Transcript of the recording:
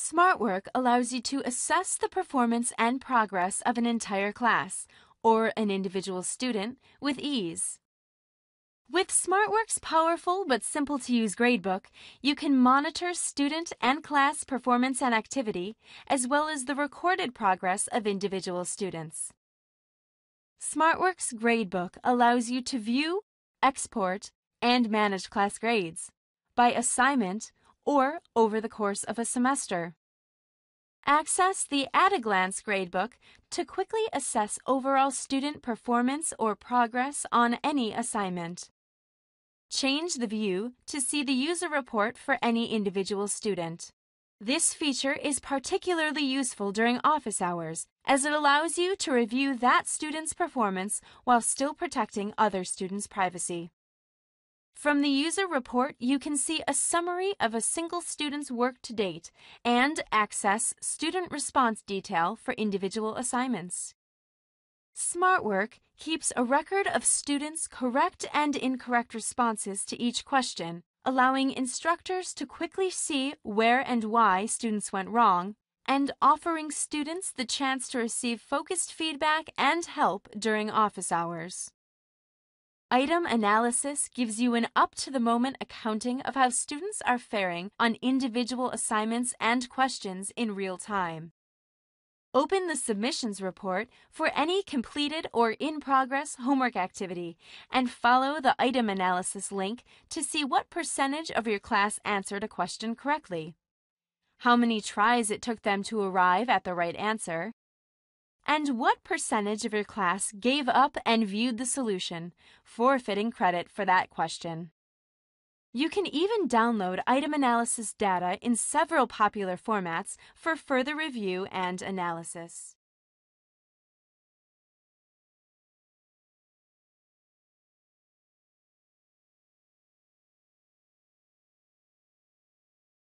SmartWork allows you to assess the performance and progress of an entire class or an individual student with ease. With SmartWork's powerful but simple to use gradebook, you can monitor student and class performance and activity, as well as the recorded progress of individual students. SmartWorks Gradebook allows you to view, export, and manage class grades by assignment or over the course of a semester. Access the At a Glance Gradebook to quickly assess overall student performance or progress on any assignment. Change the view to see the user report for any individual student. This feature is particularly useful during office hours as it allows you to review that student's performance while still protecting other students' privacy. From the user report, you can see a summary of a single student's work to date and access student response detail for individual assignments. SmartWork keeps a record of students' correct and incorrect responses to each question, allowing instructors to quickly see where and why students went wrong, and offering students the chance to receive focused feedback and help during office hours. Item analysis gives you an up to the moment accounting of how students are faring on individual assignments and questions in real time. Open the submissions report for any completed or in progress homework activity and follow the item analysis link to see what percentage of your class answered a question correctly, how many tries it took them to arrive at the right answer, and what percentage of your class gave up and viewed the solution, forfeiting credit for that question. You can even download item analysis data in several popular formats for further review and analysis.